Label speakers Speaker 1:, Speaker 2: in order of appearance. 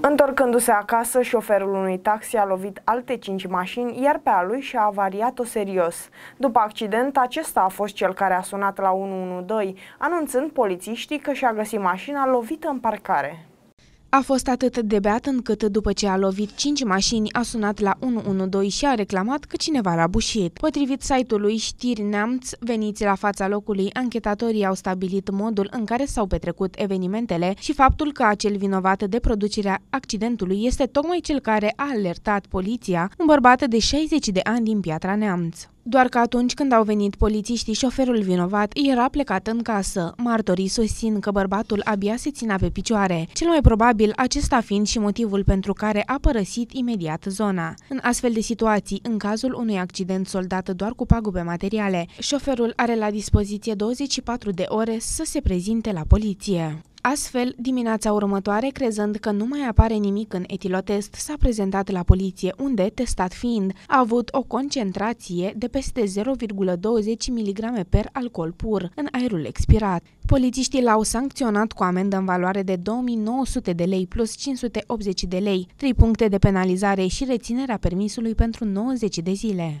Speaker 1: Întorcându-se acasă, șoferul unui taxi a lovit alte cinci mașini, iar pe a lui și-a avariat-o serios. După accident, acesta a fost cel care a sunat la 112, anunțând polițiștii că și-a găsit mașina lovită în parcare.
Speaker 2: A fost atât de beat încât după ce a lovit 5 mașini a sunat la 112 și a reclamat că cineva l-a bușit. Potrivit site-ului Știri Neamț, veniți la fața locului, anchetatorii au stabilit modul în care s-au petrecut evenimentele și faptul că acel vinovat de producerea accidentului este tocmai cel care a alertat poliția, un bărbat de 60 de ani din Piatra Neamț. Doar că atunci când au venit polițiștii, șoferul vinovat era plecat în casă. Martorii susțin că bărbatul abia se ținea pe picioare, cel mai probabil acesta fiind și motivul pentru care a părăsit imediat zona. În astfel de situații, în cazul unui accident soldat doar cu pagube materiale, șoferul are la dispoziție 24 de ore să se prezinte la poliție. Astfel, dimineața următoare, crezând că nu mai apare nimic în etilotest, s-a prezentat la poliție, unde, testat fiind, a avut o concentrație de peste 0,20 mg per alcool pur în aerul expirat. Polițiștii l-au sancționat cu amendă în valoare de 2900 de lei plus 580 de lei, 3 puncte de penalizare și reținerea permisului pentru 90 de zile.